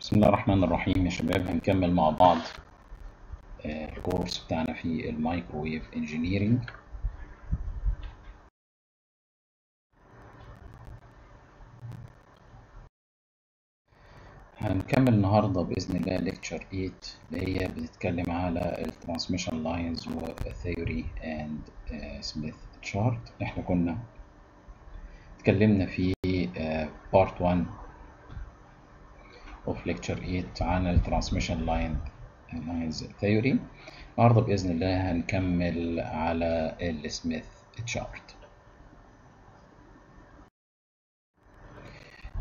بسم الله الرحمن الرحيم يا شباب هنكمل مع بعض آه، الكورس بتاعنا في ال microwave engineering. هنكمل النهاردة بإذن الله lecture 8 اللي هي بتتكلم على ال transmission lines theory and Smith chart إحنا كنا اتكلمنا في part 1 of lecture 8 عن ال transmission line lines theory النهارده بإذن الله هنكمل على ال Smith chart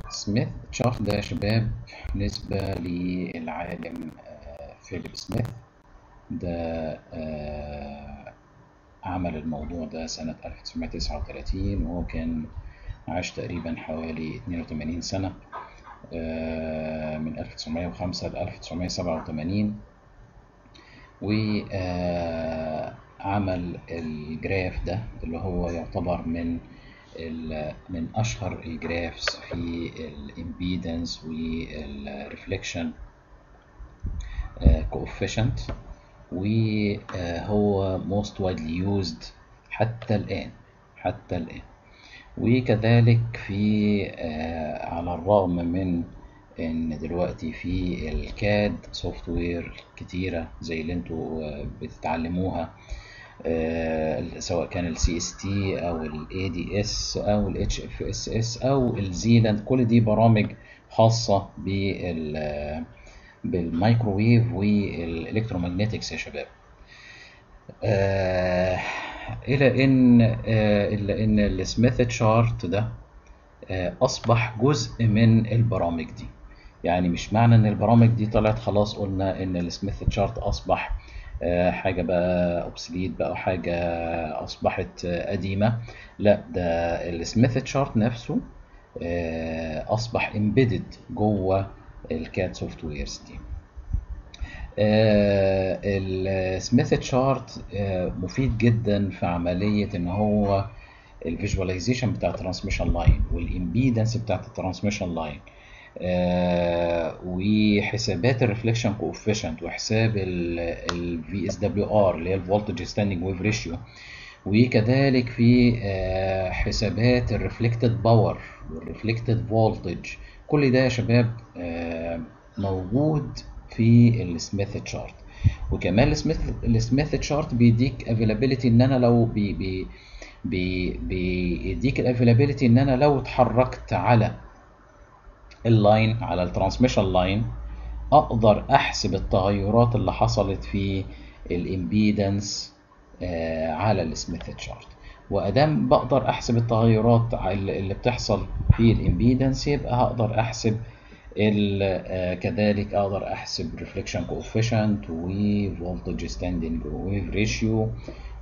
Smith chart ده يا شباب نسبة للعالم فيليب سميث ده عمل الموضوع ده سنة 1939 وهو كان عاش تقريبا حوالي 82 سنة. من 1905 ل 1987 وعمل ال graph ده اللي هو يعتبر من من أشهر ال graphs في ال impedance وال reflection coefficient وهو most widely used حتى الآن حتى الآن. وكذلك في على الرغم من إن دلوقتي في ال CAD software كتيرة زي اللي أنتوا بتتعلموها سواء كان ال CST أو ال ADS أو ال HFSS أو ال Zeland كل دي برامج خاصة بال بالمايكروويف يا شباب. إلى إن الا إن ال Smith chart ده أصبح جزء من البرامج دي. يعني مش معنى إن البرامج دي طلعت خلاص قلنا إن ال Smith chart أصبح حاجة بقى obsolete بقى حاجة أصبحت قديمة. لا ده ال Smith chart نفسه أصبح embedded جوه ال CAD softwares دي. ال Smith chart مفيد جدا في عملية إن هو ال visualization بتاع ال transmission line وال impedance بتاعت ال transmission line وحسابات ال reflection coefficient وحساب ال VSWR اللي هي ال voltage standing wave ratio وكذلك في حسابات ال reflected power وال reflected voltage كل ده يا شباب موجود في ال Smith chart. وكمان ال Smith ال Smith chart بيديك availability إن أنا لو بي بي بي بيديك ال availability إن أنا لو اتحركت على ال line على ال transmission line أقدر أحسب التغيرات اللي حصلت في ال impedance على ال Smith chart. وأدام بقدر أحسب التغيرات اللي بتحصل في ال impedance يبقى هقدر أحسب كذلك أقدر احسب ريفليكشن كوفيشنت وفولتج ستاندنج ويف ريشيو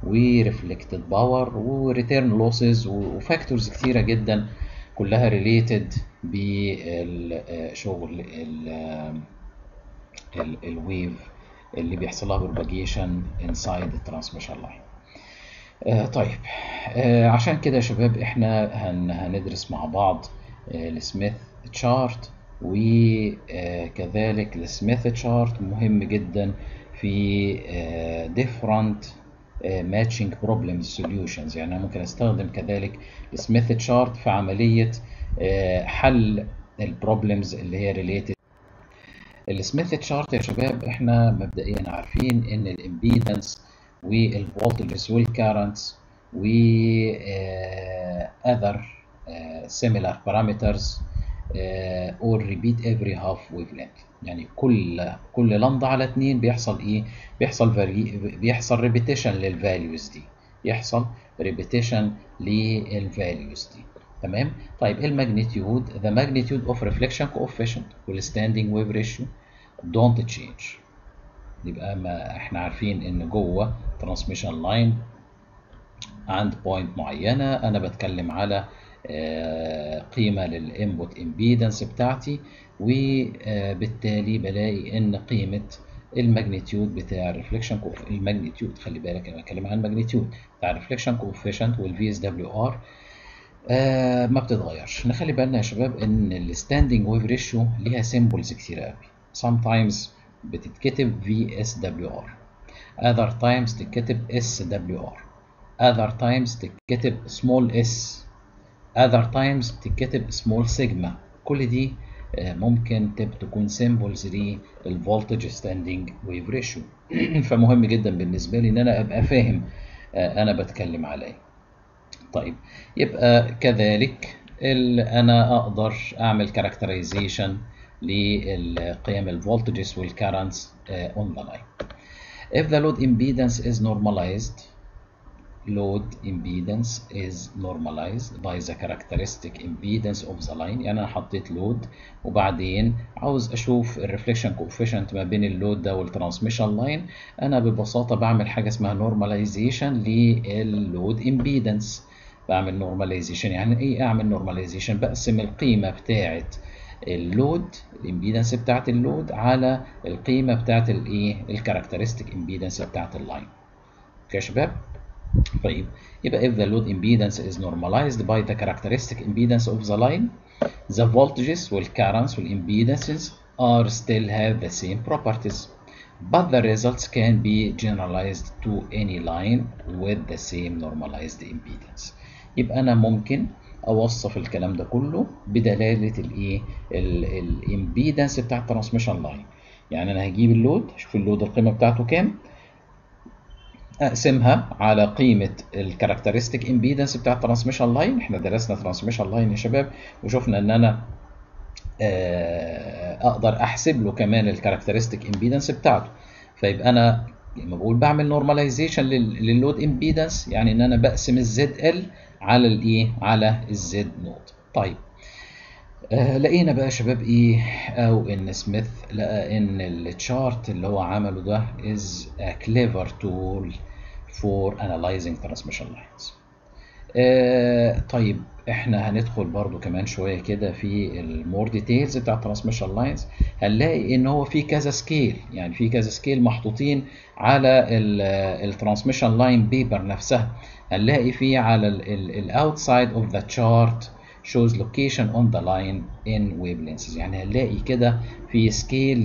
وريفلكتد باور وريتيرن لوسز وفاكتورز كتيره جدا كلها related بشغل ال wave اللي بيحصل لها propagation inside ال transmission line طيب آه عشان كده يا شباب إحنا هن هندرس مع بعض آه ال Smith chart وكذلك ال Smith chart مهم جدا في آه different matching problem solutions. يعني أنا ممكن أستخدم كذلك ال Smith chart في عملية حل ال problems اللي هي related ال Smith chart يا شباب إحنا مبدئيا عارفين إن ال impedance وال voltages وال currents و other similar parameters or repeat every half wavelength. يعني كل كل لمدا على اتنين بيحصل إيه؟ بيحصل بيحصل repetition لل values دي. يحصل repetition لل values دي. تمام؟ طيب ال magnitude؟ The magnitude of reflection coefficient وال standing wave ratio don't change. يبقى ما إحنا عارفين إن جوه transmission line عند point معينة. أنا بتكلم على قيمة لل input impedance بتاعتي وبالتالي بلاقي إن قيمة ال magnitude بتاع ال reflection ال magnitude خلي بالك أنا بتكلم عن ال magnitude بتاع ال reflection coefficient وال VSWR آه ما بتتغيرش. نخلي بالنا يا شباب إن ال standing wave ratio ليها symbols كتير قوي. sometimes بتتكتب VSWR other times تتكتب SWR other times تتكتب small s other times تتكتب small sigma. كل دي ممكن تكون symbols لل voltage standing wave ratio فمهم جدا بالنسبة لي إن أنا أبقى فاهم أنا بتكلم على إيه. طيب يبقى كذلك أنا أقدر أعمل characterization لقيم ال voltages وال currents on the line if the load impedance is normalized load impedance is normalized by the characteristic impedance of the line. يعني أنا حطيت load وبعدين عاوز أشوف ال reflection coefficient ما بين ال load ده وال transmission line أنا ببساطة بعمل حاجة اسمها normalization لل load impedance بعمل normalization يعني إيه أعمل normalization بقسم القيمة بتاعه ال load ال impedance بتاعت ال load على القيمة بتاعت الإيه؟ ال characteristic impedance بتاعت ال line okay يا شباب؟ طيب يبقى if the load impedance is normalized by the characteristic impedance of the line the voltages وال currents وال impedances are still have the same properties but the results can be generalized to any line with the same normalized impedance يبقى أنا ممكن اوصف الكلام ده كله بدلاله الايه ال impedance بتاع ال transmission line يعني أنا هجيب اللود أشوف اللود القيمه بتاعته كام أقسمها على قيمة ال characteristic impedance بتاع ال transmission line. إحنا درسنا transmission line يا شباب وشفنا إن أنا أقدر أحسب له كمان ال characteristic impedance بتاعته. فيبقى أنا لما بقول بعمل normalization لل load impedance يعني إن أنا بقسم ال ZL على الايه على ال Z note طيب آه لقينا بقى شباب إيه؟ أو إن سميث لقى إن ال chart اللي هو عمله ده is a clever tool. For analyzing transmission lines. آه طيب إحنا هندخل برضو كمان شوية كده في ال more details بتاع ال transmission lines هنلاقي إن هو في كذا scale يعني في كذا scale محطوطين على ال transmission line paper نفسها. هنلاقي فيه على ال outside of the chart shows location on the line in wavelengths. يعني هنلاقي كده في scale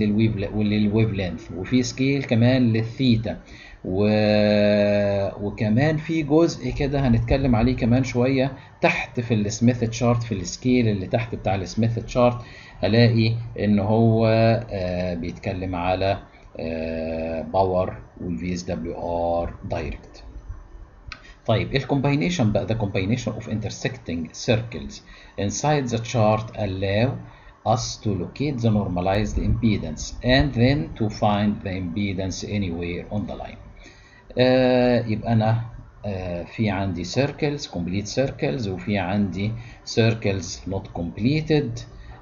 لل wavelength وفي scale كمان للثيتا و... وكمان في جزء كده هنتكلم عليه كمان شوية تحت في ال Smith chart في ال scale اللي تحت بتاع ال Smith chart هلاقي إن هو آه بيتكلم على power وال VSWR direct طيب ال combination بقى the combination of intersecting circles inside the chart allow us to locate the normalized impedance and then to find the impedance anywhere on the line. آه يبقى أنا آه في عندي circles complete circles وفي عندي circles not completed.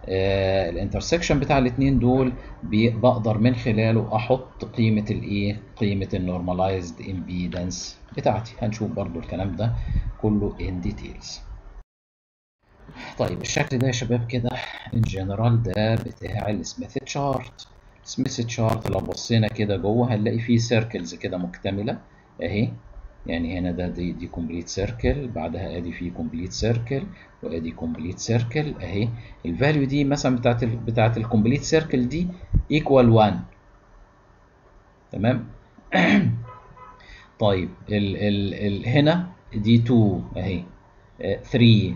آه ال intersection بتاع الاثنين دول بقدر من خلاله أحط قيمة الايه قيمة ال normalized impedance بتاعتي. هنشوف برضو الكلام ده كله in details. طيب الشكل ده يا شباب كده in general ده بتاع ال Smith chart Smith chart لو بصينا كده جوه هنلاقي فيه circles كده مكتملة. أهي. يعني هنا ده دي, دي complete circle بعدها آدي في complete circle وآدي complete circle أهي. ال value دي مثلا بتاعت ال بتاعت ال complete circle دي equal 1 تمام؟ طيب ال ال ال هنا دي 2 أهي. 3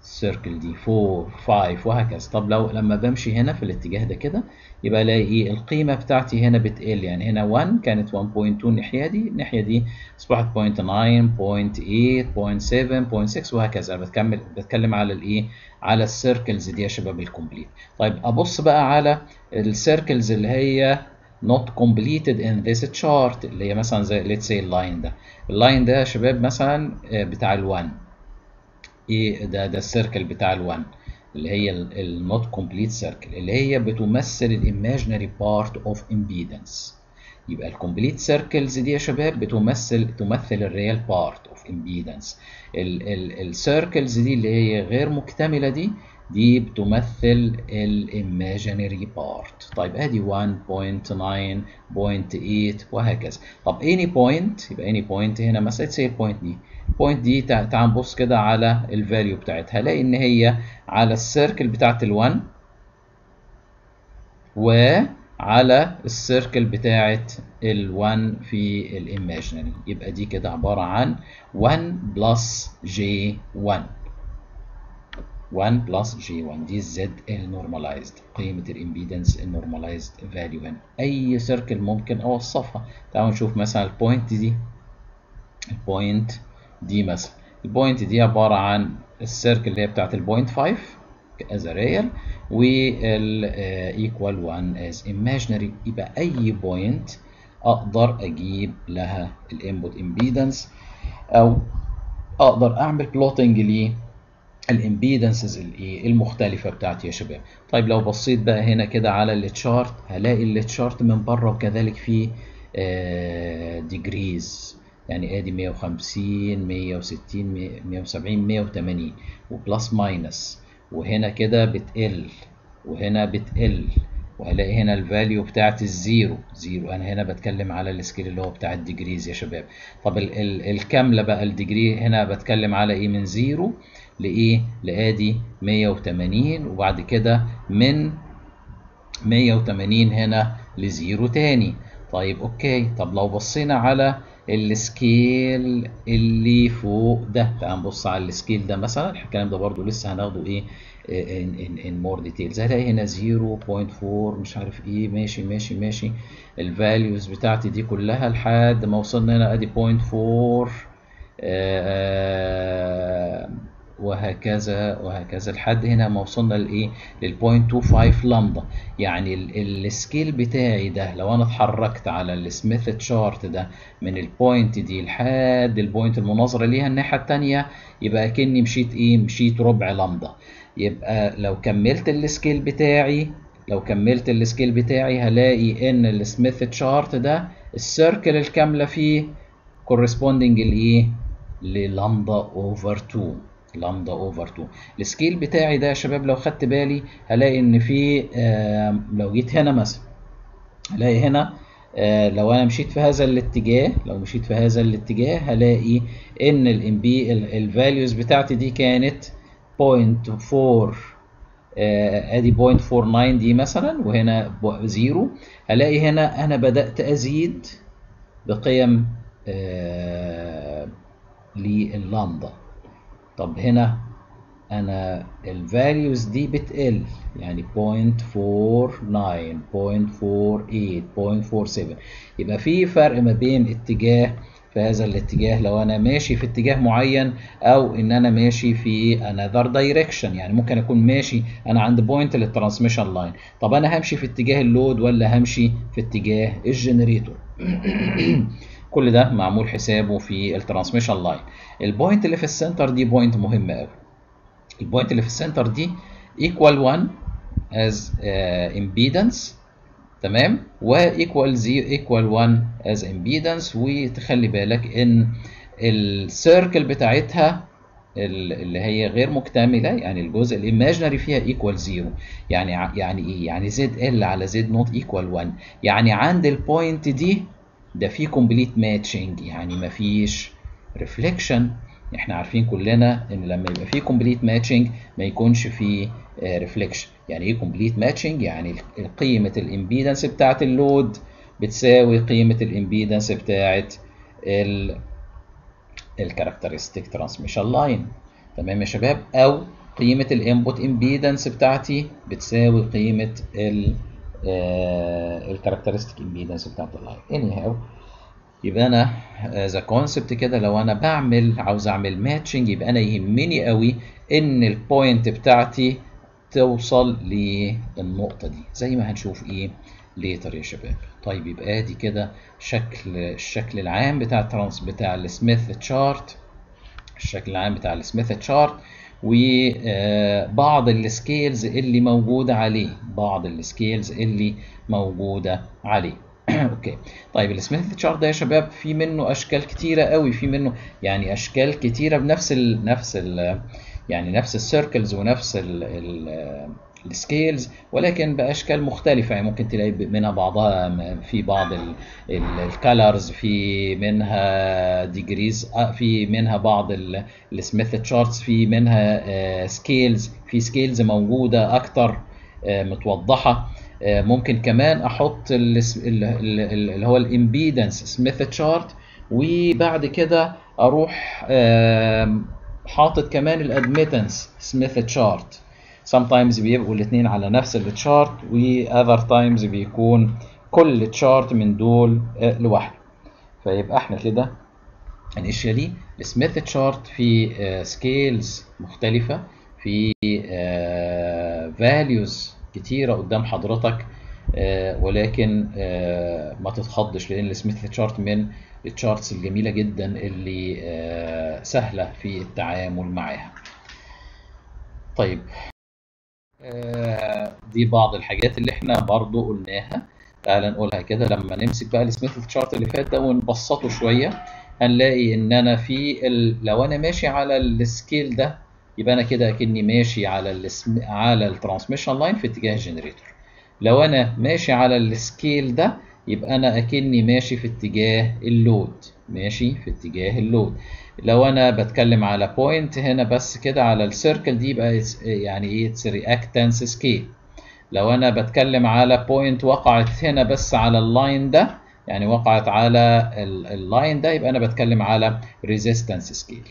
circle دي 4 5 وهكذا. طب لو لما بمشي هنا في الاتجاه ده كده يبقى الاقي القيمة بتاعتي هنا بتقل يعني هنا 1 كانت 1.2 الناحية دي الناحية دي أصبحت 0.9 0.8 0.7 0.6 وهكذا. أنا بتكمل بتكلم على الايه على ال circles دي يا شباب ال complete طيب أبص بقى على ال circles اللي هي not completed in this chart اللي هي مثلا زي let's say ال line ده. ال line ده يا شباب مثلا بتاع ال 1 إيه ده ده ال circle بتاع ال 1 اللي هي ال not complete circle اللي هي بتمثل ال imaginary part of impedance يبقى ال complete circles دي يا شباب بتمثل تمثل ال real part of impedance ال circles دي اللي هي غير مكتملة دي دي بتمثل ال imaginary part طيب ادي 1.9 0.8 وهكذا. طب any point يبقى any point هنا مثلا say ال point دي ال point دي تعال نبص كده على ال value بتاعتها. هلاقي إن هي على السيركل بتاعت ال1 وعلى السيركل بتاعت ال1 في الايماجينري يبقى دي كده عبارة عن 1 plus j 1 1 plus j 1 دي ال Z ال normalized قيمة ال impedance ال normalized value هنا أي circle ممكن أوصفها. تعالوا نشوف مثلا ال point دي. ال point دي مثلا. ال point دي عبارة عن ال circle اللي هي بتاعت ال point 5 as a real وال uh, equal 1 as imaginary. يبقى أي point أقدر أجيب لها ال input impedance أو أقدر أعمل plotting ليه ال impedances الايه المختلفة بتاعتي يا شباب. طيب لو بصيت بقى هنا كده على ال chart هلاقي ال chart من بره وكذلك فيه degrees يعني ادي 150 160 170 180 و plus minus. وهنا كده بتقل. وهنا بتقل. وهلاقي هنا ال value بتاعت ال zero. zero. أنا هنا بتكلم على ال scale اللي هو بتاع ال degrees يا شباب. طب ال ال الكاملة بقى ال degree هنا بتكلم على إيه من zero لإيه؟ لآدي 180 وبعد كده من 180 هنا لزيرو تاني. طيب أوكي. طب لو بصينا على ال scale اللي فوق ده. تعال نبص على ال scale ده مثلا. الكلام ده برضو لسه هناخده إيه in in in more details هلاقي هنا 0.4 مش عارف إيه. ماشي ماشي ماشي. ال values بتاعتي دي كلها لحد ما وصلنا هنا. أدي 0.4 آه وهكذا وهكذا. لحد هنا ما وصلنا لإيه؟ لل 0.25 لامدا يعني ال scale بتاعي ده لو أنا اتحركت على ال Smith chart ده من ال point دي لحد ال point المناظرة ليها الناحية الثانية يبقى كاني مشيت إيه؟ مشيت ربع لامدا يبقى لو كملت ال scale بتاعي لو كملت ال scale بتاعي هلاقي إن ال Smith chart ده ال circle الكاملة فيه corresponding لإيه؟ لل lambda over 2 lambda over 2 ال scale بتاعي ده يا شباب لو خدت بالي هلاقي إن في لو جيت هنا مثلا هلاقي هنا آه لو أنا مشيت في هذا الاتجاه لو مشيت في هذا الاتجاه هلاقي إن الامبي ال values بتاعتي دي كانت 0.4 آه أدي 0.49 دي مثلا وهنا 0 هلاقي هنا أنا بدأت أزيد بقيم آه لللامدا طب هنا أنا ال values دي بتقل يعني 0.49 0.48 0.47 يبقى في فرق ما بين اتجاه في هذا الاتجاه لو أنا ماشي في اتجاه معين أو إن أنا ماشي في another direction يعني ممكن أكون ماشي أنا عند point لل transmission line طب أنا همشي في اتجاه ال load ولا همشي في اتجاه ال generator كل ده معمول حسابه في ال transmission line ال point اللي في ال center دي point مهمه قوي. ال point اللي في ال center دي equal 1 as uh, impedance تمام؟ و equal 0 equal 1 as impedance وتخلي بالك إن ال circle بتاعتها اللي هي غير مكتملة يعني الجزء ال imaginary فيها equal 0 يعني يعني إيه؟ يعني Z L على Z naught equal 1 يعني عند ال point دي ده في complete matching يعني مفيش reflection إحنا عارفين كلنا إن لما يبقى في complete matching ما يكونش في reflection يعني إيه complete matching يعني قيمة ال impedance بتاعة ال load بتساوي قيمة ال impedance بتاعة ال ال characteristic transmission line تمام يا شباب؟ أو قيمة ال input impedance بتاعتي بتساوي قيمة ال ال characteristic impedance بتاعت ال line anyhow يبقى أنا the concept كده لو أنا بعمل عاوز أعمل matching يبقى أنا يهمني قوي إن ال point بتاعتي توصل للنقطة دي. زي ما هنشوف إيه later يا شباب. طيب يبقى آدي كده شكل الشكل العام بتاع ال trans بتاع ال Smith chart الشكل العام بتاع ال Smith chart وبعض ال scales اللي موجودة عليه. بعض ال scales اللي موجودة عليه. okay. طيب ال Smith chart ده يا شباب في منه أشكال كتيرة قوي في منه يعني أشكال كتيرة بنفس ال نفس ال يعني نفس ال circles ونفس ال ال ال scales ولكن بأشكال مختلفة. يعني ممكن تلاقي منها بعضها في بعض ال colors في منها degrees في منها بعض ال Smith charts في منها scales في scales موجودة أكتر متوضحة. ممكن كمان أحط اللي هو ال impedance Smith chart وبعد كده أروح حاطط كمان ال admittance Smith chart. Sometimes بيبقوا الاثنين على نفس ال chart و other times بيكون كل chart من دول لوحده. فيبقى إحنا كده initially ال Smith chart في scales مختلفة في values كتيرة قدام حضرتك ولكن ما تتخضش لأن ال Smith chart من ال charts الجميلة جدا اللي سهلة في التعامل معاها. طيب دي بعض الحاجات اللي إحنا برضو قلناها. تعال نقولها كده لما نمسك بقى ال Smith chart اللي فات ده ونبسطه شوية هنلاقي إن أنا في ال... لو أنا ماشي على ال scale ده يبقى أنا كده أكني ماشي على الاسم... على ال transmission line في اتجاه ال generator. لو أنا ماشي على ال scale ده يبقى أنا أكني ماشي في اتجاه ال load. ماشي في اتجاه ال load. لو أنا بتكلم على point هنا بس كده على ال circle دي يبقى يعني إيه؟ it's reactance scale لو أنا بتكلم على point وقعت هنا بس على ال line ده يعني وقعت على ال line ده يبقى أنا بتكلم على resistance scale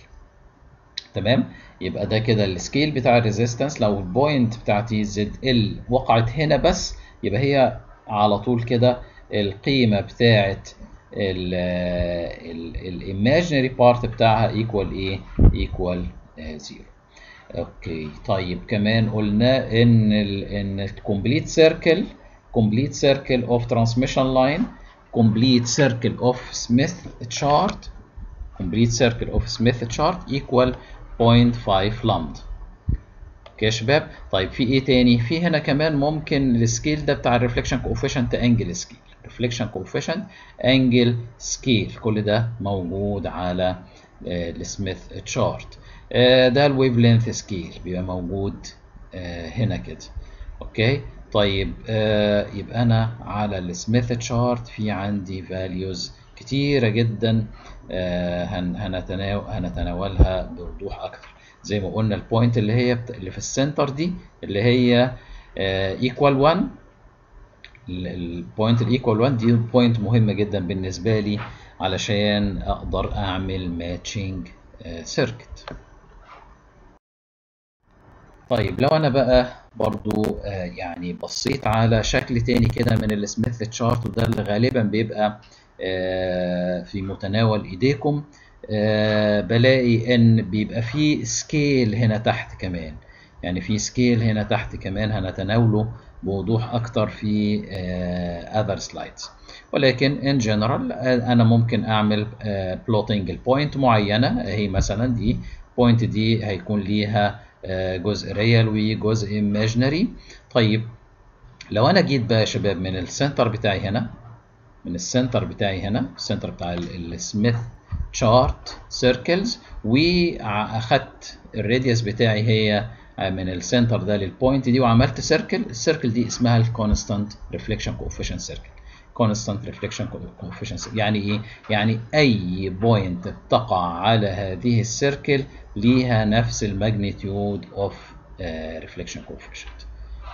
تمام؟ يبقى ده كده ال scale بتاع ال resistance. لو ال point بتاعتي Z L وقعت هنا بس يبقى هي على طول كده القيمة بتاعت ال imaginary part بتاعها equal إيه equal zero okay طيب كمان قلنا إن ال إن ال complete circle كومبليت سيركل اوف ترانسميشن لاين كومبليت سيركل اوف سميث تشارت كومبليت سيركل اوف سميث تشارت ايكوال 0.5 لامدا أوكي يا شباب طيب في إيه تاني؟ في هنا كمان ممكن السكيل ده بتاع الريفليكشن كوفيشنت انجل سكيل ريفليكشن كوفيشنت انجل سكيل كل ده موجود على السميث تشارت ده الويف لينث سكيل بيبقى موجود هنا كده. أوكي؟ طيب يبقى أنا على السميث تشارت في عندي فاليوز كتيرة جدا. هنتناولها بوضوح أكتر. زي ما قلنا البوينت اللي هي اللي في السنتر دي اللي هي ايكوال 1 البوينت الايكوال 1 دي بوينت مهمة جدا بالنسبة لي علشان أقدر أعمل ماتشنج سيركت طيب لو أنا بقى برضو يعني بصيت على شكل تاني كده من السميث تشارت وده اللي غالبا بيبقى في متناول إيديكم بلاقي إن بيبقى في سكيل هنا تحت كمان. يعني في سكيل هنا تحت كمان هنتناوله بوضوح أكتر في other slides. ولكن in general أنا ممكن أعمل بلوتنج البوينت معينة. هي مثلا دي بوينت دي هيكون ليها جزء ريال وجزء imaginary. طيب لو أنا جيت بقى يا شباب من السنتر بتاعي هنا من السنتر بتاعي هنا السنتر بتاع السميث تشارت سيركلز وأخدت الراديوس بتاعي هي من السنتر ده للبوينت دي وعملت سيركل السيركل دي اسمها الكونستانت ريفليكشن كوفيشنت سيركل كونستانت ريفليكشن كوفيشنت يعني إيه؟ يعني أي بوينت بتقع على هذه السيركل ليها نفس الماجنتيود اوف ريفليكشن كوفيشنت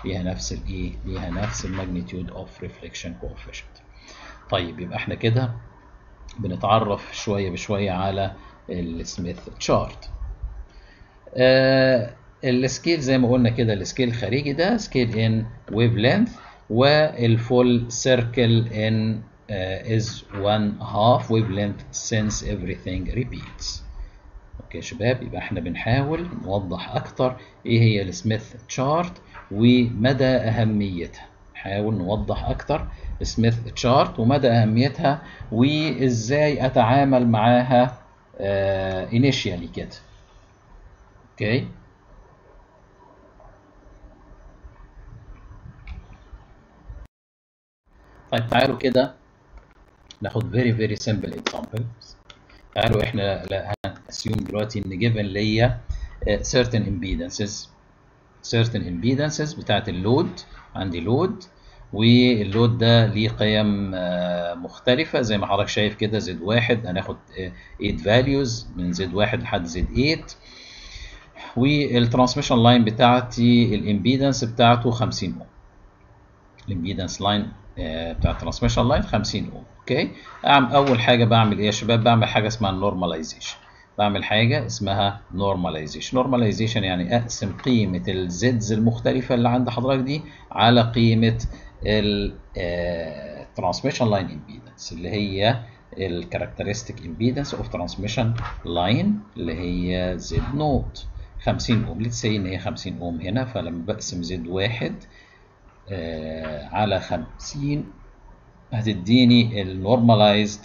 ليها نفس الايه ليها نفس الماجنتيود اوف ريفليكشن كوفيشنت طيب يبقى إحنا كده بنتعرف شوية بشوية على السميث تشارت آه السكيل زي ما قلنا كده السكيل الخارجي ده سكيل ان ويف لينث والفول سيركل ان از 1 هاف ويف لينث since everything repeats. أوكي يا شباب يبقى إحنا بنحاول نوضح أكتر إيه هي السميث تشارت ومدى اهميتها. نحاول نوضح أكتر. السميث تشارت ومدى أهميتها وإزاي أتعامل معاها انيشيالي كده. أوكي؟ طيب تعالوا كده ناخد very very simple examples. تعالوا إحنا هنسيوم دلوقتي إن given ليا certain impedances. certain impedances بتاعت اللود عندي لود واللود ده ليه قيم مختلفة. زي ما حضرتك شايف كده زد واحد هناخد 8 values من زد واحد لحد زد 8 والترانسميشن لاين بتاعتي الإمبيدنس بتاعته 50 اوم الإمبيدنس لاين بتاع الترانسميشن لاين 50 اوم أوكي؟ أول حاجة بعمل إيه يا شباب؟ بعمل حاجة اسمها نورماليزيشن بعمل حاجة اسمها نورماليزيشن نورماليزيشن يعني أقسم قيمة الزدز المختلفة اللي عند حضرتك دي على قيمة الترانسميشن لاين امبيدنس اللي هي الكاركترستيك امبيدنس اوف ترانسميشن لاين اللي هي زد نوت. 50 أوم. ليتس سي إن هي 50 أوم هنا فلما بقسم زد واحد آه على 50 هتديني النورماليزد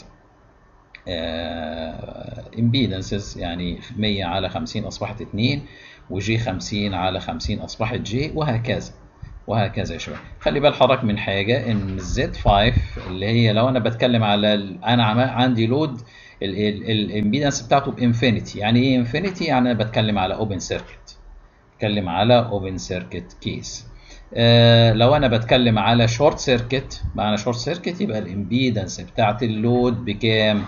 امبيدنسز يعني 100 على 50 أصبحت 2 وجي 50 على 50 أصبحت جي وهكذا وهكذا يا شباب. خلي بال حضرتك من حاجة إن الزد 5 اللي هي لو أنا بتكلم على أنا عندي لود الامبيدنس بتاعته بإنفينيتي. يعني إيه إنفينيتي؟ يعني أنا بتكلم على اوبن سيركت بتكلم على اوبن سيركت كيس آه لو أنا بتكلم على شورت سيركت معنى شورت سيركت يبقى الامبيدنس بتاعت اللود بكام؟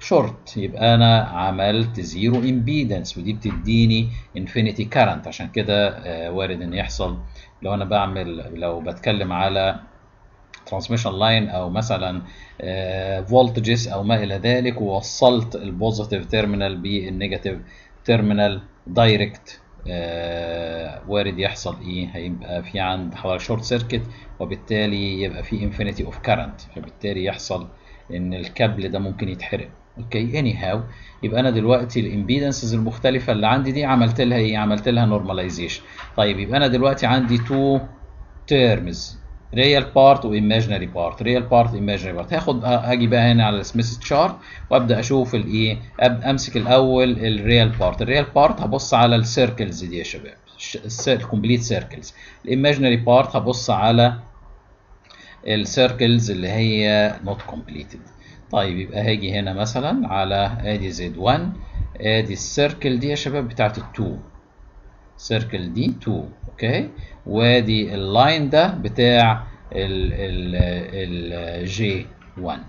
شورت يبقى أنا عملت زيرو امبيدنس ودي بتديني انفينيتي كارنت عشان كده آه وارد إن يحصل لو أنا بعمل لو بتكلم على ترانسميشن لاين أو مثلا فولتجز أو ما إلى ذلك ووصلت البوزيتيف تيرمينال بالنيجاتيف تيرمينال دايركت وارد يحصل إيه؟ هيبقى في عند حوالي شورت سيركت وبالتالي يبقى في انفينيتي اوف كارنت فبالتالي يحصل إن الكابل ده ممكن يتحرق. أوكي اني هاو يبقى أنا دلوقتي الامبيدنسز المختلفة اللي عندي دي عملت لها إيه؟ عملت لها نورماليزيشن طيب يبقى أنا دلوقتي عندي تو تيرمز ريال بارت وايماجينري بارت ريال بارت ايماجينري بارت هاخد هاجي بقى هنا على السميث تشارت وأبدأ أشوف الايه أمسك الأول الريال بارت الريال بارت هبص على السيركلز دي يا شباب. الكومبليت سيركلز الايماجينري بارت هبص على السيركلز اللي هي نوت كومبليتد طيب يبقى هاجي هنا مثلا على آدي زد 1 آدي ال circle دي يا شباب بتاعت ال 2 circle دي 2 okay؟ وآدي ال line ده بتاع ال j 1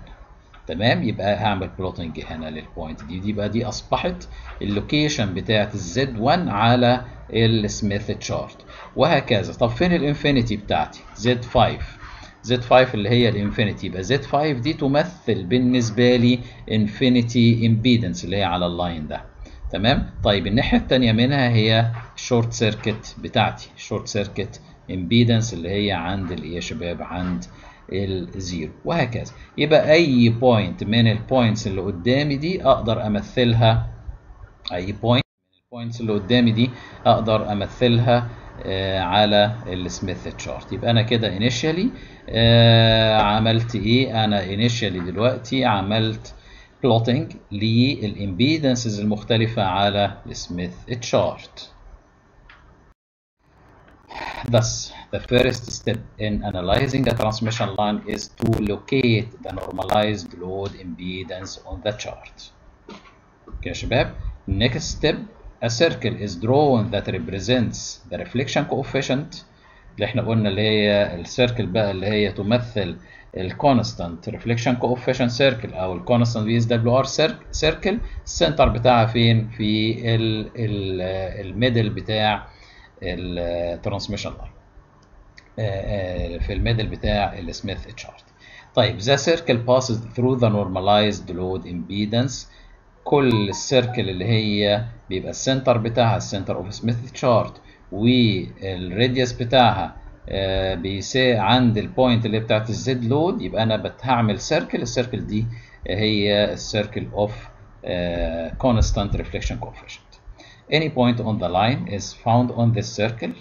تمام؟ يبقى هعمل plotting هنا لل point دي. دي بقى دي أصبحت ال location بتاعت ال Z 1 على ال Smith chart وهكذا. طب فين ال infinity بتاعتي؟ Z 5 Z 5 اللي هي ال infinity. يبقى Z 5 دي تمثل بالنسبة لي infinity impedance اللي هي على ال line ده. تمام؟ طيب الناحية الثانية منها هي short circuit بتاعتي. short circuit impedance اللي هي عند الايه يا شباب عند ال zero وهكذا. يبقى أي point من ال points اللي قدامي دي أقدر أمثلها. أي point من ال points اللي قدامي دي أقدر أمثلها على ال Smith chart يبقى أنا كده initially آه عملت إيه أنا انيشالي دلوقتي عملت بلوتنج للإمبيدنسز المختلفة على السميث تشارت Thus, the first step in analyzing a transmission line is to locate the normalized load impedance on the chart. Okay, يا شباب. Next step, a circle is drawn that represents the reflection coefficient. اللي إحنا قلنا اللي هي ال circle بقى اللي هي تمثل ال constant reflection coefficient circle أو ال constant VSWR circle ال center بتاعها فين؟ في ال middle بتاع ال transmission line في ال middle بتاع ال Smith chart طيب the circle passes through the normalized load impedance. كل ال circle اللي هي بيبقى ال center بتاعها ال center of Smith chart وال radius بتاعها آه بيساوي عند ال point اللي بتاعت ال Z load يبقى أنا هعمل circle ال circle دي هي ال circle of constant reflection coefficient. Any point on the line is found on this circle.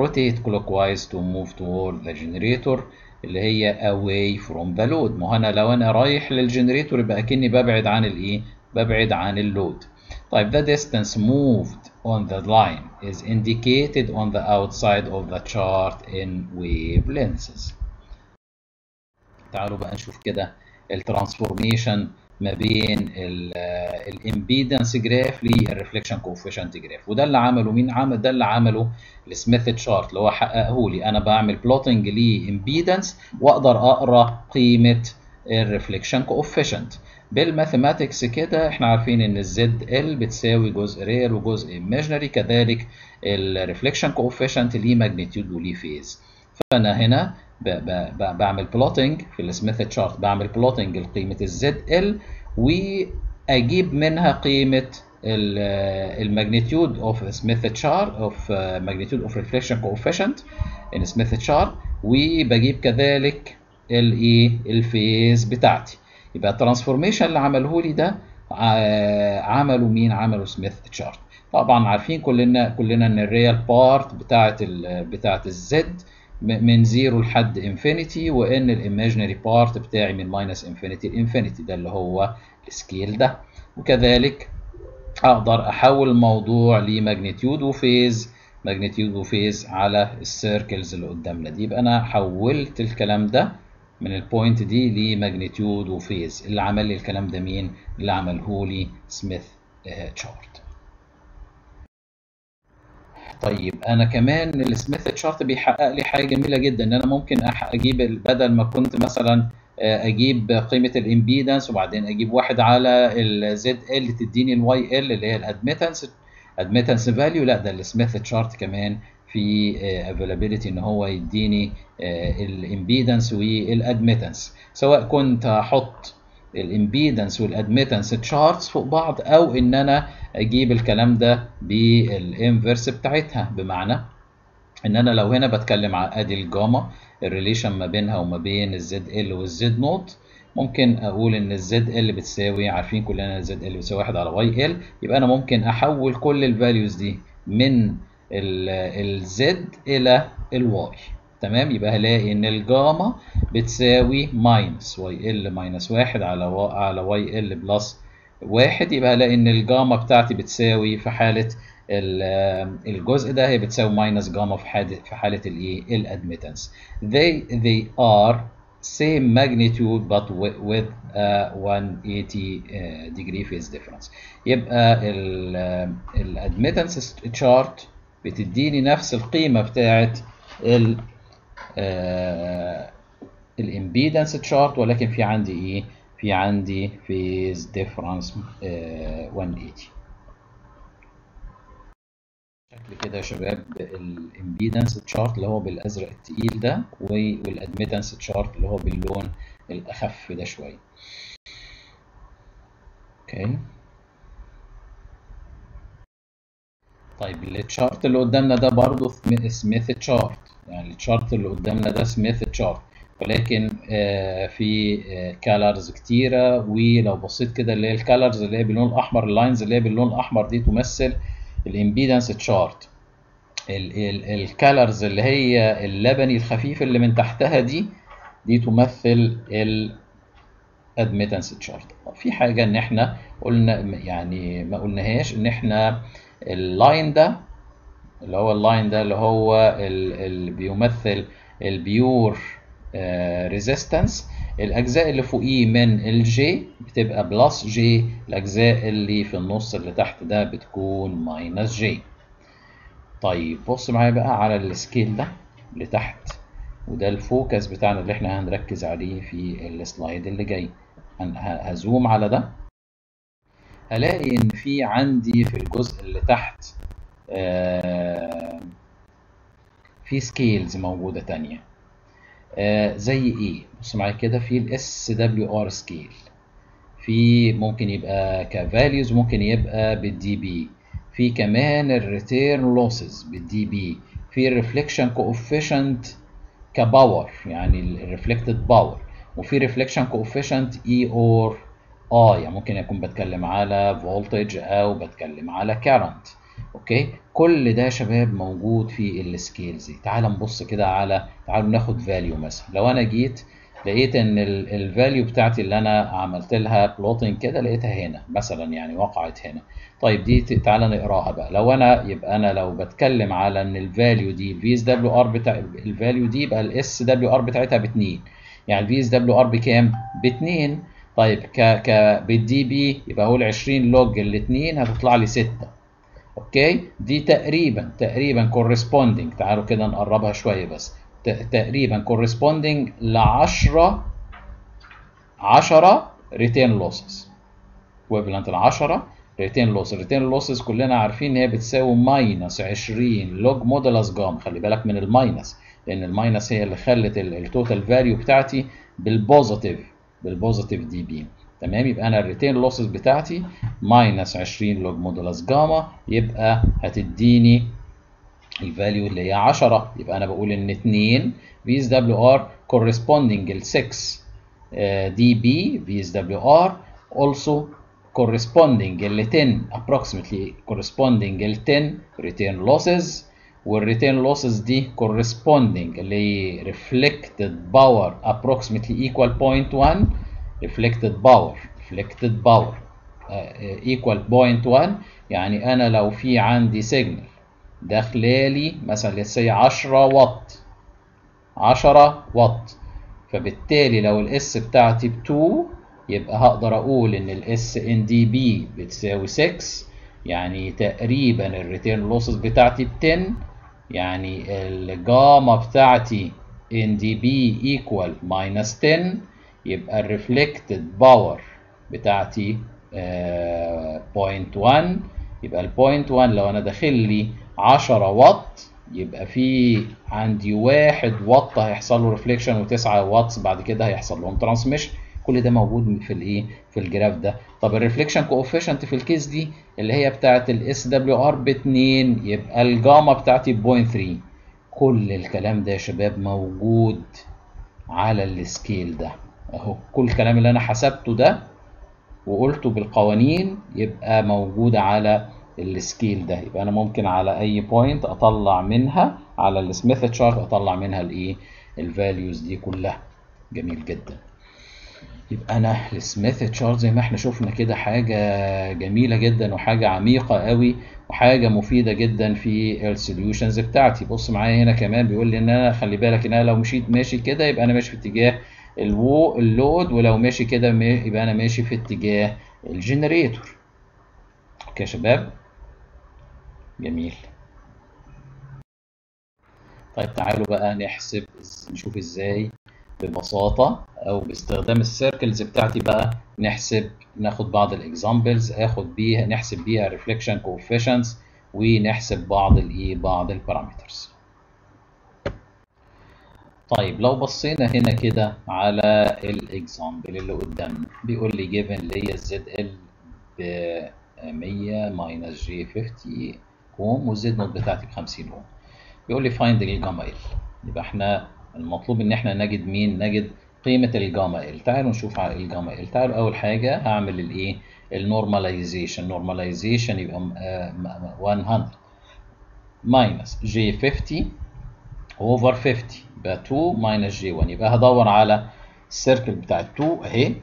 Rotate clockwise to move toward the generator اللي هي away from the load. ما أنا لو أنا رايح لل generator يبقى أكني ببعد عن الايه ببعد عن ال load طيب the distance moved on the line is indicated on the outside of the chart in wavelengths تعالوا بقى نشوف كده ال transformation ما بين ال impedance graph لل reflection coefficient graph وده اللي عمله مين عمل ده اللي عمله ال Smith chart اللي هو حققه لي. أنا بعمل plotting ل impedance وأقدر أقرأ قيمة ال reflection coefficient بال mathematics كده إحنا عارفين إن ال ZL بتساوي جزء real وجزء imaginary كذلك ال reflection coefficient ليه magnitude وليه phase فأنا هنا بعمل plotting في ال Smith chart بعمل plotting لقيمة ال ZL وأجيب منها قيمة ال magnitude of Smith chart of magnitude of reflection coefficient on Smith chart وبجيب كذلك الايه ال phase بتاعتي. يبقى ال transformation اللي عمله لي ده عمله مين؟ عمله Smith chart. طبعا عارفين كلنا كلنا إن ال real part بتاعه بتاعه ال Z من zero لحد infinity وإن ال imaginary part بتاعي من minus infinity ل infinity. ده اللي هو ال scale ده. وكذلك أقدر أحول الموضوع ل magnitude و phase magnitude و phase على ال circles اللي قدامنا دي. يبقى أنا حولت الكلام ده من ال point دي ل magnitude و phase اللي عمل لي الكلام ده مين؟ اللي عمله لي Smith chart طيب أنا كمان ال Smith chart بيحقق لي حاجة جميلة جدا إن أنا ممكن أجيب بدل ما كنت مثلا أجيب قيمة ال impedance وبعدين أجيب واحد على ال ZL تديني ال YL اللي هي ال admittance admittance value لا ده ال Smith chart كمان في availability إن هو يديني ال impedance وال admittance سواء كنت هحط ال impedance وال admittance charts فوق بعض أو إن أنا أجيب الكلام ده بال inverse بتاعتها. بمعنى إن أنا لو هنا بتكلم على أدي ال gamma ال relation ما بينها وما بين ال ZL وال Z note ممكن أقول إن ال ZL بتساوي عارفين كلنا ال ZL بتساوي 1 على YL يبقى أنا ممكن أحول كل ال values دي من ال Z إلى ال Y تمام؟ يبقى هلاقي إن الجاما بتساوي minus YL minus واحد على و... على YL plus واحد. يبقى هلاقي إن الجاما بتاعتي بتساوي في حالة الجزء ده هي بتساوي minus gamma في حالة في حالة الايه ال admittance they they are same magnitude but with a 180 degree phase difference. يبقى ال admittance chart بتديني نفس القيمة بتاعت ال impedance chart ولكن في عندي إيه؟ في عندي phase difference 180 شكل كده يا شباب ال impedance chart اللي هو بالأزرق التقيل ده وال admittance chart اللي هو باللون الأخف ده شوية. okay طيب ال chart اللي قدامنا ده برضه Smith chart يعني ال chart اللي قدامنا ده Smith chart ولكن آه في آه colors كتيرة ولو بصيت كده اللي هي ال colors اللي هي باللون الأحمر ال lines اللي هي باللون الأحمر دي تمثل ال impedance chart ال colors اللي هي اللبني الخفيف اللي من تحتها دي دي تمثل ال admittance chart في حاجة إن إحنا قلنا يعني ما قلناهاش إن إحنا ال line ده اللي هو ال line ده اللي هو اللي بيمثل ال pure resistance الأجزاء اللي فوقيه من ال j بتبقى plus j الأجزاء اللي في النص اللي تحت ده بتكون minus j طيب بص معايا بقى على ال scale ده اللي تحت. وده ال focus بتاعنا اللي إحنا هنركز عليه في ال slide اللي جاي. ه zoom على ده. هلاقي إن في عندي في الجزء اللي تحت آه في scales موجودة تانية. آه زي إيه؟ بص معايا كده في ال SWR scale في ممكن يبقى ك values ممكن يبقى بال dB في كمان ال return losses بال dB في ال reflection coefficient ك power يعني ال reflected power وفي reflection coefficient E or I يعني ممكن اكون بتكلم على voltage أو بتكلم على current okay؟ كل ده يا شباب موجود في ال scales دي. تعال نبص كده على تعالوا ناخد value مثلا. لو أنا جيت لقيت إن ال value بتاعتي اللي أنا عملت لها plotting كده لقيتها هنا مثلا يعني وقعت هنا. طيب دي تعالى نقراها بقى. لو أنا يبقى أنا لو بتكلم على إن ال value دي ال VSWR بتاع ال value دي يبقى ال SWR بتاعتها ب 2 يعني ال VSWR بكام؟ ب 2 طيب ك ك بال dB يبقى أقول 20 log الاثنين هتطلع لي 6 okay؟ دي تقريبا تقريبا corresponding تعالوا كده نقربها شوية بس. تقريبا corresponding ل 10 10 return losses equivalent ل 10 return loss ال return losses كلنا عارفين إن هي بتساوي minus 20 log modulus gamma خلي بالك من ال minus لأن ال minus هي اللي خلت ال total value بتاعتي بال positive بال positive dB تمام؟ يبقى أنا ال return losses بتاعتي minus 20 log modulus gamma يبقى هتديني ال value اللي هي 10 يبقى أنا بقول إن 2 في اس دبليو ار corresponding ل 6 دي بي في اس دبليو ار also corresponding ل 10 approximately corresponding ل 10 return losses. والريتين losses دي corresponding ل reflected power approximately equal 0.1 reflected power reflected power. uh, equal 0.1 يعني أنا لو في عندي سيجنال داخلالي مثلا لسه 10 واط 10 واط فبالتالي لو ال S بتاعتي ب 2 يبقى هقدر أقول إن ال S in dB بتساوي 6 يعني تقريبا ال return losses بتاعتي ب 10 يعني الجاما بتاعتي in dB equal minus 10 يبقى ال reflected power بتاعتي 0.1 يبقى ال 0.1 لو أنا داخل لي 10 واط يبقى في عندي واحد واط هيحصل له reflection و9 واتس بعد كده هيحصل لهم transmission كل ده موجود في الايه؟ في ال graph ده. طب ال reflection coefficient في ال case دي اللي هي بتاعه ال SWR ب 2 يبقى الجاما بتاعتي ب 0.3 كل الكلام ده يا شباب موجود على ال scale ده. أهو كل الكلام اللي أنا حسبته ده وقلته بالقوانين يبقى موجود على ال scale ده. يبقى أنا ممكن على أي point أطلع منها على ال Smith chart أطلع منها الإيه؟ ال values دي كلها. جميل جدا. يبقى أنا ال Smith chart زي ما إحنا شفنا كده حاجة جميلة جدا وحاجة عميقة قوي وحاجة مفيدة جدا في ال solutions بتاعتي. بص معايا هنا كمان بيقول لي إن أنا خلي بالك إن أنا لو مشيت ماشي كده يبقى أنا ماشي في اتجاه الوو ال load ولو ماشي كده يبقى أنا ماشي في اتجاه ال generator okay يا شباب؟ جميل. طيب تعالوا بقى نحسب نشوف إزاي. ببساطة أو باستخدام ال circles بتاعتي بقى نحسب ناخد بعض ال examples آخد بيها نحسب بيها reflection coefficients ونحسب بعض الإيه بعض ال parameters. طيب لو بصينا هنا كده على ال example اللي قدامنا بيقول لي اللي هي ال Z L ب 100 minus j 50 اوم وال Z note بتاعتي ب 50 اوم. بيقول لي find ال gamma L يبقى إحنا المطلوب إن إحنا نجد مين؟ نجد قيمة ال gamma L تعالوا نشوف على ال gamma L تعالوا أول حاجة هعمل الايه ال normalization normalization يبقى 100 minus j 50 over 50 يبقى 2 minus j 1 يبقى هدور على ال circle بتاعت 2 أهي.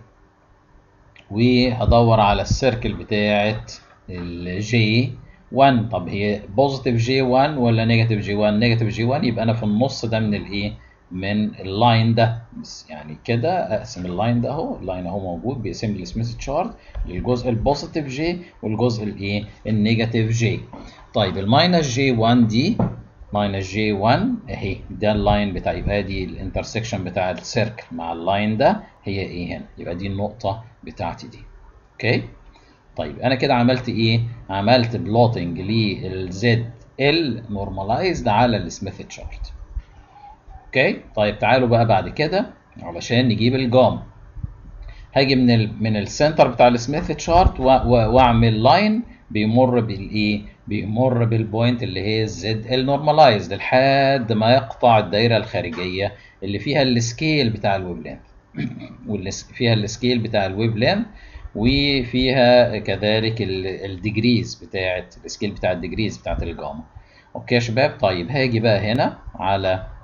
وهدور على ال circle بتاعت ال j 1 طب هي positive j 1 ولا negative j 1 negative j 1 يبقى أنا في النص ده من الايه من ال line ده. بس يعني كده اقسم ال line ده اهو ال line اهو موجود بيقسم لي ال Smith chart للجزء ال positive j والجزء الايه؟ ال negative j طيب ال minus j 1 دي minus j 1 اهي ده ال line بتاع يبقى دي ال intersection بتاع ال circle مع ال line ده هي إيه هنا؟ يبقى دي النقطة بتاعتي دي. okay؟ طيب أنا كده عملت إيه؟ عملت plotting لل Z L normalized على ال Smith chart okay؟ طيب تعالوا بقى بعد كده علشان نجيب الجام. هاجي من ال من ال center بتاع ال Smith chart وأعمل line بيمر بالإيه؟ بيمر بال point اللي هي ال Z ال normalized لحد ما يقطع الدايرة الخارجية اللي فيها ال scale بتاع ال wavelength فيها ال scale بتاع ال wavelength وفيها كذلك الديجريز بتاعت السكيل بتاع الديجريز بتاعت الجاما. أوكي يا شباب؟ طيب هاجي بقى هنا على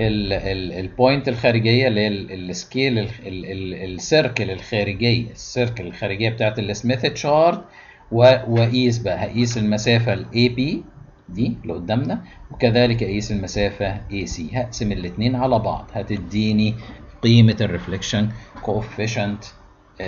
ال point الخارجية اللي هي ال scale ال circle الخارجية. ال circle الخارجية بتاعت ال Smith chart واقيس بقى. هقيس المسافة ال A B دي اللي قدامنا وكذلك اقيس المسافة A C هقسم الاثنين على بعض. هتديني قيمة ال reflection coefficient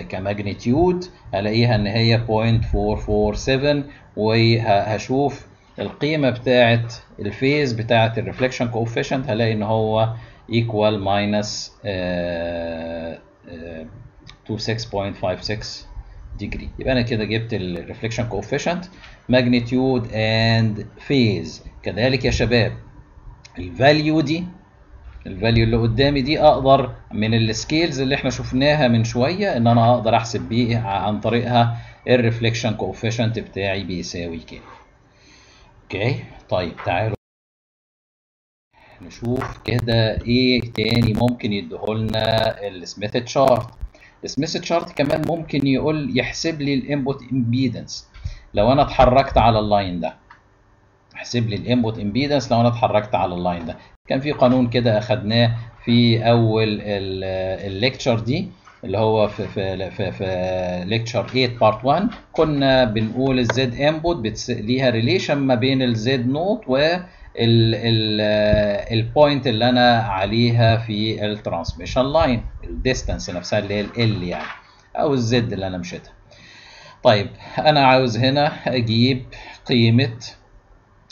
ك magnitude. هلاقيها إن هي 0.447 وهشوف القيمة بتاعه ال phase بتاعه ال reflection coefficient هلاقي إن هو equal minus uh, uh, 26.56 degree. يبقى أنا كده جبت ال reflection coefficient magnitude and phase كذلك يا شباب ال value دي ال value اللي قدامي دي أقدر من ال scales اللي إحنا شفناها من شوية إن أنا أقدر أحسب بيه عن طريقها ال reflection coefficient بتاعي بيساوي كام. okay. طيب تعالوا نشوف كده إيه تاني ممكن يديهولنا ال Smith chart ال Smith chart كمان ممكن يقول يحسب لي ال input impedance لو أنا اتحركت على ال line ده. احسب لي ال input impedance لو أنا اتحركت على ال line ده. كان في قانون كده أخدناه في أول ال lecture دي. اللي هو في في في, في lecture 8 part 1 كنا بنقول ال Z input ليها relation ما بين ال Z note و ال point اللي أنا عليها في ال transmission line ال distance نفسها اللي هي ال يعني أو ال Z اللي أنا مشيتها. طيب أنا عاوز هنا أجيب قيمة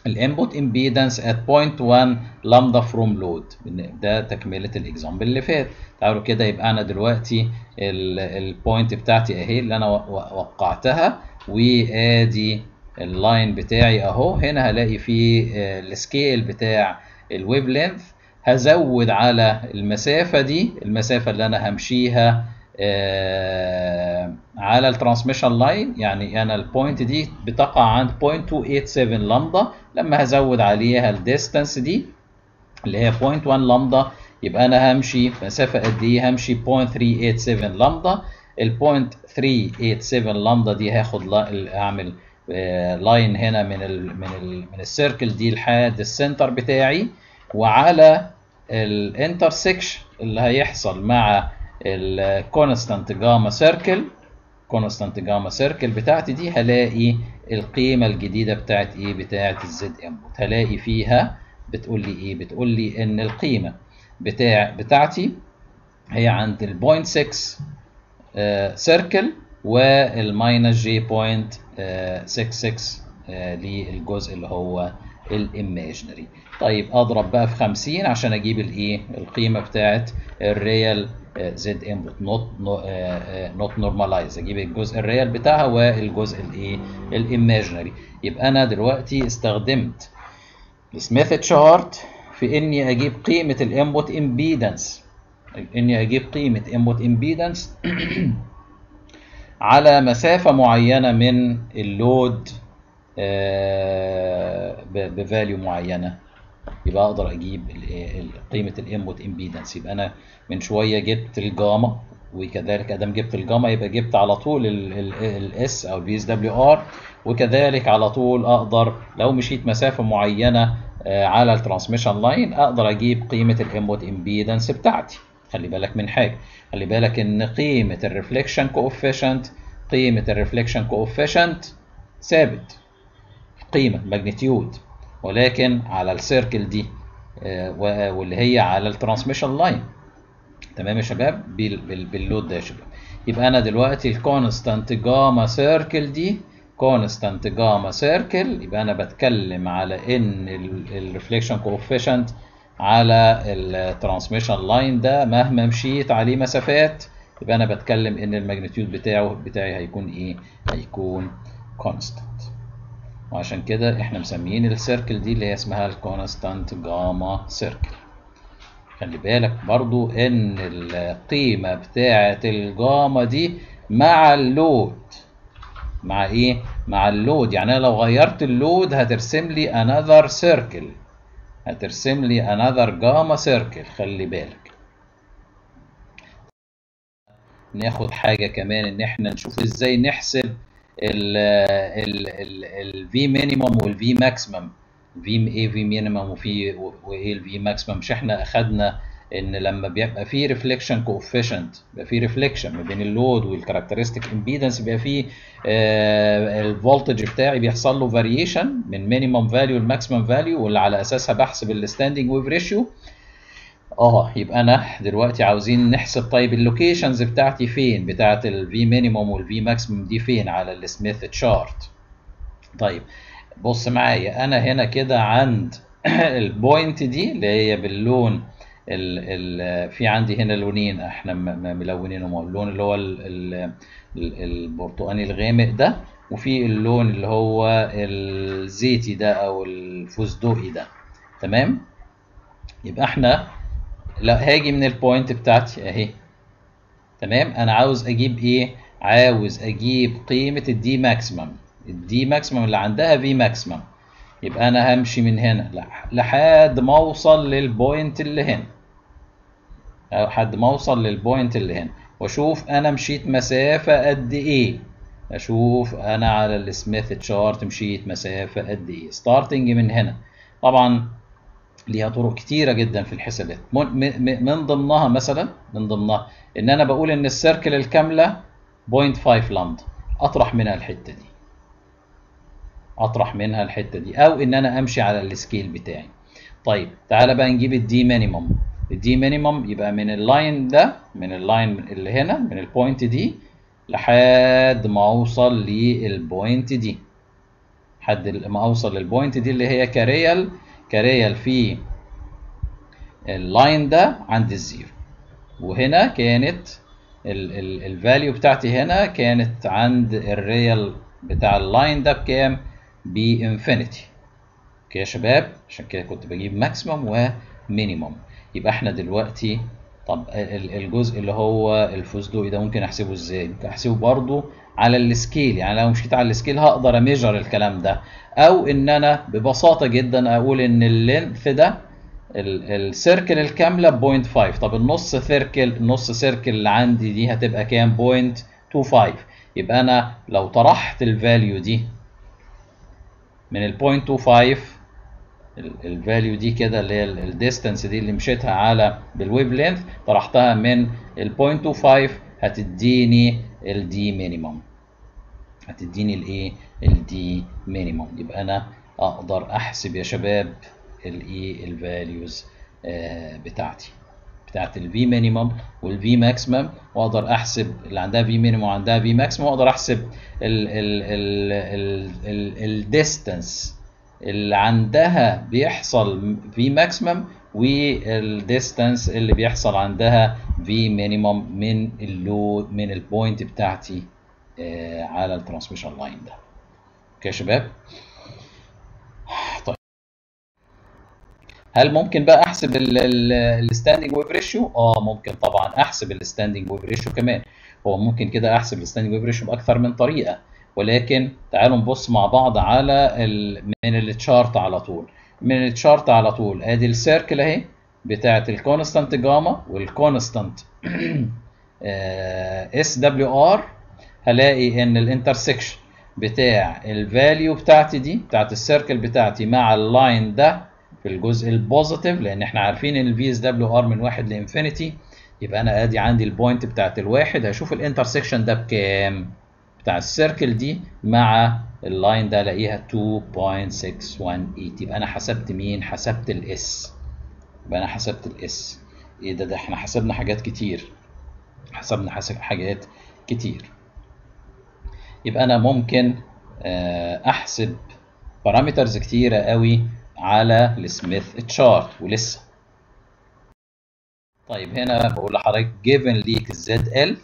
ال input impedance at point 1 lambda from load ده تكملة ال example اللي فات. تعالوا كده يبقى أنا دلوقتي ال point بتاعتي أهي اللي أنا وقعتها وآدي ال line بتاعي أهو. هنا هلاقي فيه ال scale بتاع ال wavelength هزود على المسافة دي المسافة اللي أنا همشيها على ال transmission line يعني أنا ال point دي بتقع عند 0.287 لامدا لما هزود عليها ال distance دي اللي هي 0.1 لامدا يبقى أنا همشي مسافة قد إيه؟ همشي 0.387 لامدا ال 0.387 لامدا دي هاخد أعمل line هنا من ال من ال من ال circle دي لحد ال center بتاعي. وعلى ال intersection اللي هيحصل مع ال constant gamma circle constant gamma circle بتاعتي دي هلاقي القيمة الجديدة بتاعت إيه بتاعت ال Z input هلاقي فيها بتقول لي إيه بتقول لي إن القيمة بتاع بتاعتي هي عند ال 0.6 circle وال minus j point 66 للجزء اللي هو ال imaginary. طيب أضرب بقى في 50 عشان أجيب الايه القيمة بتاعت ال real Z input not not normalized أجيب الجزء ال real بتاعها والجزء الايه ال imaginary. يبقى أنا دلوقتي استخدمت ال Smith chart في إني أجيب قيمة ال input impedance إني أجيب قيمة input impedance على مسافة معينة من ال load ب value معينة. يبقى أقدر أجيب قيمة ال input impedance يبقى أنا من شوية جبت الجاما وكذلك أدام جبت الجاما يبقى جبت على طول ال S أو ال VSWR وكذلك على طول أقدر لو مشيت مسافة معينة على ال transmission line أقدر أجيب قيمة ال input impedance بتاعتي. خلي بالك من حاجة. خلي بالك إن قيمة ال reflection coefficient قيمة ال reflection coefficient ثابت. قيمة magnitude ولكن على ال circle دي واللي هي على ال transmission line تمام يا شباب؟ بال load ده يا شباب. يبقى أنا دلوقتي ال constant gamma circle دي constant gamma circle يبقى أنا بتكلم على إن ال reflection coefficient على ال transmission line ده مهما مشيت عليه مسافات يبقى أنا بتكلم إن ال magnitude بتاعه بتاعي هيكون إيه؟ هيكون constant وعشان كده إحنا مسميين ال circle دي اللي هي اسمها ال constant gamma circle خلي بالك برضو ان القيمة بتاعة الجاما دي مع ال load مع إيه؟ مع ال load يعني أنا لو غيرت ال load هترسم لي another circle. هترسم لي another gamma circle خلي بالك. ناخد حاجة كمان إن إحنا نشوف إزاي نحسب ال ال ال ال V minimum وال V maximum. V إيه V minimum وفي وايه ال V maximum. مش إحنا أخدنا إن لما بيبقى في reflection coefficient بيبقى في reflection ما بين ال load وال characteristic impedance بيبقى في آه ال voltage بتاعي بيحصل له variation من minimum value ل maximum value واللي على أساسها بحسب ال standing wave ratio آه يبقى أنا دلوقتي عاوزين نحسب طيب ال locations بتاعتي فين؟ بتاعت ال V minimum وال V maximum دي فين على ال Smith chart طيب بص معايا أنا هنا كده عند ال point دي اللي هي باللون ال ال في عندي هنا لونين إحنا ملونينهم اللون اللي هو ال ال البرتقاني الغامق ده وفي اللون اللي هو الزيتي ده أو الفستقي ده تمام؟ يبقى إحنا لا هاجي من ال point بتاعتي اهي. تمام؟ أنا عاوز أجيب إيه؟ عاوز أجيب قيمة ال d maximum ال d maximum اللي عندها V maximum يبقى أنا همشي من هنا لحد ما أوصل لل point اللي هنا. لحد ما أوصل لل point اللي هنا. وأشوف أنا مشيت مسافة قد إيه. أشوف أنا على ال Smith chart مشيت مسافة قد إيه. starting من هنا. طبعا ليها طرق كتيرة جدا في الحسابات من ضمنها مثلا من ضمنها إن أنا بقول إن ال circle الكاملة 0.5 لامدا أطرح منها الحتة دي. أطرح منها الحتة دي. أو إن أنا أمشي على ال scale بتاعي. طيب تعالى بقى نجيب ال d minimum ال d minimum يبقى من ال line ده من ال line اللي هنا من ال point دي لحد ما أوصل لل point دي. لحد ما أوصل لل point دي اللي هي ك real ك real في ال line ده عند ال zero. وهنا كانت ال value بتاعتي هنا كانت عند ال real بتاع ال line ده بكام؟ ب infinity okay يا شباب؟ عشان كده كنت بجيب maximum و minimum يبقى إحنا دلوقتي طب الجزء اللي هو الفستقي ده ممكن احسبه إزاي؟ ممكن احسبه برضو على ال scale يعني لو مشيت على ال scale هقدر أ measure الكلام ده. أو إن أنا ببساطة جدا أقول إن ال length ده ال circle الكاملة 0.5 طب النص circle النص circle اللي عندي دي هتبقى كام؟ 0.25 يبقى أنا لو طرحت ال value دي من ال 0.25 ال value دي كده اللي هي ال distance دي اللي مشيتها على بال wavelength طرحتها من ال 0.25 هتديني ال d minimum هتديني الايه ال d minimum يبقى أنا أقدر أحسب يا شباب الايه ال values بتاعتي. بتاعت ال V minimum وال V maximum وأقدر أحسب اللي عندها V minimum وعندها V maximum وأقدر أحسب ال distance اللي عندها بيحصل V maximum وال distance اللي بيحصل عندها V minimum من ال load من ال point بتاعتي على ال transmission line ده. Okay يا شباب؟ طيب. هل ممكن بقى أحسب ال standing wave ratio آه ممكن طبعا أحسب ال standing wave ratio كمان. هو ممكن كده أحسب ال standing wave ratio بأكثر من طريقة. ولكن تعالوا نبص مع بعض على من ال chart على طول. من ال chart على طول. ادي ال circle اهي بتاعه ال constant gamma وال constant SWR هلاقي إن ال intersection بتاع ال value بتاعتي دي بتاعت ال circle بتاعتي مع ال line ده في الجزء ال positive لأن إحنا عارفين إن ال VSWR من واحد ل infinity يبقى أنا آدي عندي ال point بتاعت الواحد هشوف ال intersection ده بكام؟ بتاع ال circle دي مع ال line ده الاقيها 2.618 يبقى أنا حسبت مين؟ حسبت ال S يبقى أنا حسبت ال S إيه ده؟ ده إحنا حسبنا حاجات كتير. حسبنا حسب حاجات كتير. يبقى أنا ممكن أحسب parameters كتيرة قوي على ال Smith chart ولسه. طيب هنا بقول لحضرتك given ليك ال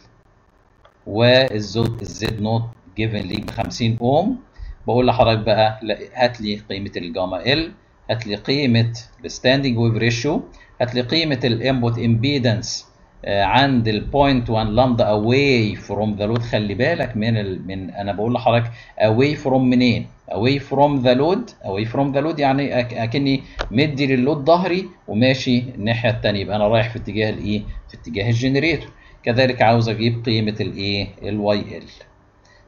Z L وال Z ال Z note given ليك ب 50 أوم. بقول لحضرتك بقى هات لي قيمة ال gamma L هات لي قيمة ال standing wave ratio هات لي قيمة ال input impedance عند ال point 1 lambda away from the load خلي بالك من ال... من أنا بقول لحضرتك away from منين؟ away from the load away from the load يعني أكني مدي لل load ظهري وماشي الناحية الثانية يبقى أنا رايح في اتجاه الايه في اتجاه ال generator كذلك عاوز أجيب قيمة الايه ال Y L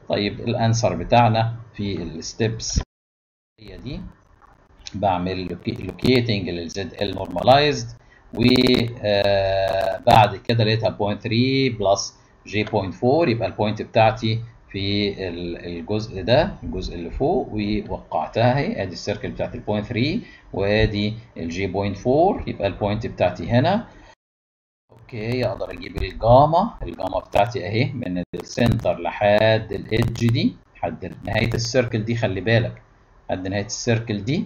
طيب ال answer بتاعنا في ال steps هي دي. بعمل locating لل Z L normalized وبعد كده لقيتها 0.3 plus j 0.4 يبقى ال point بتاعتي في الجزء ده الجزء اللي فوق ووقعتها اهي. ادي ال circle بتاعت ال point 3 وادي ال j point 4 يبقى ال point بتاعتي هنا. okay أقدر أجيب ال gamma. ال gamma بتاعتي أهي من ال center لحد ال edge دي لحد نهاية ال circle دي خلي بالك. لحد نهاية ال circle دي.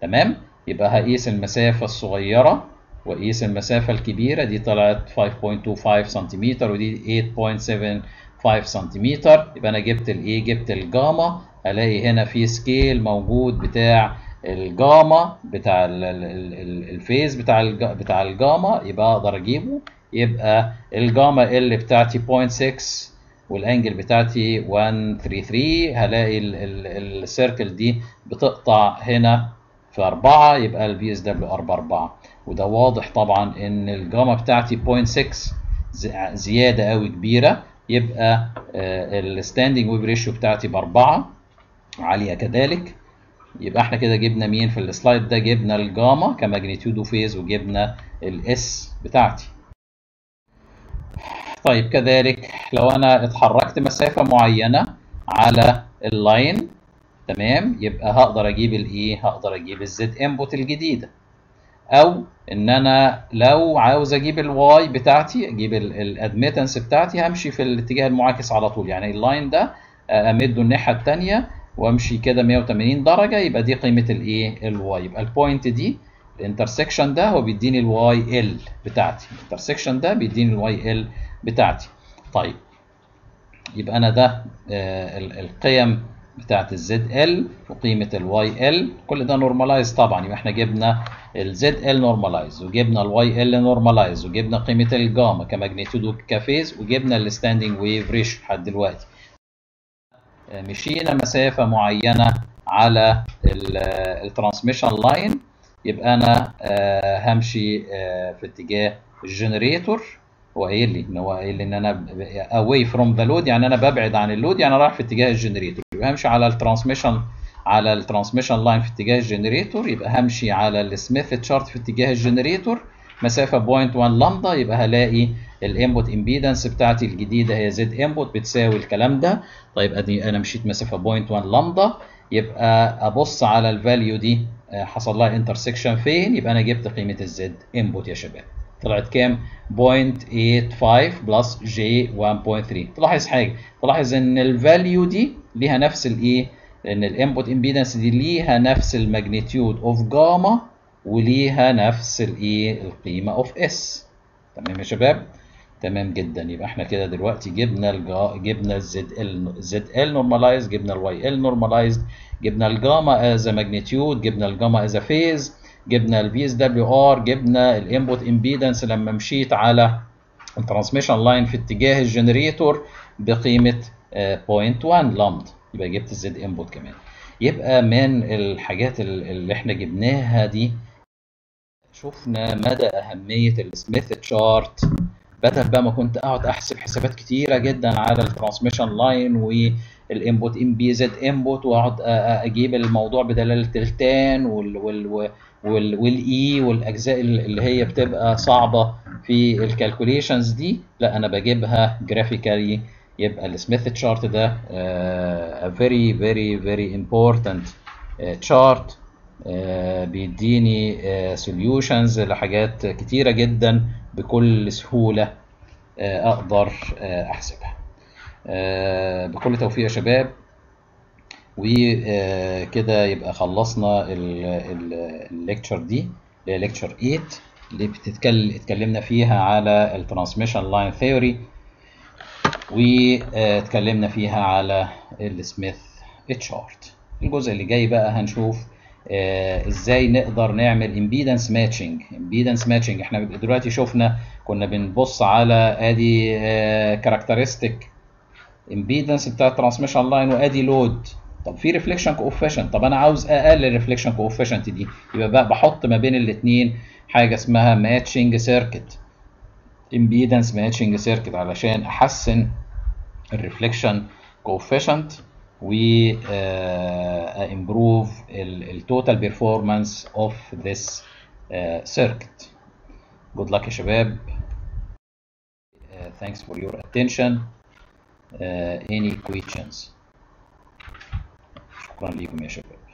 تمام؟ يبقى هقيس المسافة الصغيرة واقيس المسافة الكبيرة. دي طلعت 5.25 سنتيمتر ودي 8.75 سنتيمتر يبقى أنا جبت الإيه؟ جبت الجاما. ألاقي هنا في scale موجود بتاع الجاما بتاع ال phase بتاع بتاع الجاما يبقى أقدر أجيبه. يبقى ال gamma L بتاعتي 0.6 وال angle بتاعتي 133 هلاقي ال circle دي بتقطع هنا في 4 يبقى ال VSWR ب 4 وده واضح طبعا إن الجاما بتاعتي 0.6 زيادة قوي كبيرة. يبقى ال standing wave ratio بتاعتي ب 4 عالية كذلك. يبقى إحنا كده جبنا مين في ال slide ده؟ جبنا ال gamma ك magnitude و phase وجبنا ال S بتاعتي. طيب كذلك لو أنا اتحركت مسافة معينة على ال line تمام؟ يبقى هقدر أجيب الايه هقدر أجيب ال Z input الجديدة. أو إن أنا لو عاوز أجيب ال Y بتاعتي أجيب ال admittance بتاعتي همشي في الاتجاه المعاكس على طول. يعني ال line ده أمده الناحية الثانية وامشي كده 180 درجة يبقى دي قيمة الايه ال Y يبقى ال point دي ال intersection ده هو بيديني ال Y L بتاعتي. ال intersection ده بيديني ال Y L بتاعتي. طيب. يبقى أنا ده آه القيم بتاعت ال Z L وقيمة ال Y L كل ده normalized طبعا. يبقى إحنا جبنا ال Z L normalized وجبنا ال Y L normalized وجبنا قيمة ال gamma ك magnitude وك phase وجبنا ال standing wave ratio لحد دلوقتي. مشينا مسافة معينة على ال transmission line يبقى أنا همشي في اتجاه ال generator. هو قايل لي إن هو قايل لي إن أنا away from the load يعني أنا ببعد عن ال load يعني رايح في اتجاه ال generator. يبقى همشي على ال transmission على ال transmission line في اتجاه ال generator. يبقى همشي على ال Smith chart في اتجاه ال generator. مسافة 0.1 لامدا يبقى هلاقي ال input impedance بتاعتي الجديدة هي Z input بتساوي الكلام ده. طيب أدي أنا مشيت مسافة 0.1 لامدا يبقى أبص على ال value دي حصل لها intersection فين؟ يبقى أنا جبت قيمة ال Z input يا شباب. طلعت كام؟ 0.85 plus j 1.3 تلاحظ حاجة تلاحظ إن ال value دي ليها نفس الايه لأن ال input impedance دي ليها نفس ال magnitude of gamma وليها نفس الايه القيمه of S تمام يا شباب؟ تمام جدا. يبقى إحنا كده دلوقتي جبنا الجا... جبنا ال Z L Z L normalized جبنا ال Y L normalized جبنا ال gamma as magnitude جبنا ال gamma as phase جبنا ال VSWR جبنا ال input impedance لما مشيت على ال transmission line في اتجاه ال generator بقيمة 0.1 لامدا يبقى جبت ال Z input كمان. يبقى من الحاجات اللي إحنا جبناها دي شفنا مدى أهمية ال Smith chart بدل بقى ما كنت أقعد أحسب حسابات كتيرة جدا على ال transmission line وال input imp- Z input وأقعد أجيب الموضوع بدلالة ال tan وال وال وال i والأجزاء اللي هي بتبقى صعبة في ال calculations دي. لا أنا بجيبها graphically يبقى ال Smith chart ده uh, a very very very uh, بيديني solutions لحاجات كتيرة جدا بكل سهولة أقدر أحسبها. بكل توفيق يا شباب. وكده يبقى خلصنا ال lecture دي اللي هي lecture 8 اللي بتتكلم اتكلمنا فيها على ال transmission line theory واتكلمنا فيها على ال Smith chart الجزء اللي جاي بقى هنشوف إزاي نقدر نعمل impedance matching impedance matching إحنا دلوقتي شفنا كنا بنبص على آدي characteristic impedance بتاع ال transmission line وآدي load طب في reflection coefficient طب أنا عاوز أقلل ال reflection coefficient دي. يبقى بقى بحط ما بين الاثنين حاجة اسمها matching circuit impedance matching circuit علشان أحسن ال reflection coefficient و improve ال total performance of this circuit good luck يا شباب uh, thanks for your attention uh, any questions شكرا لكم يا شباب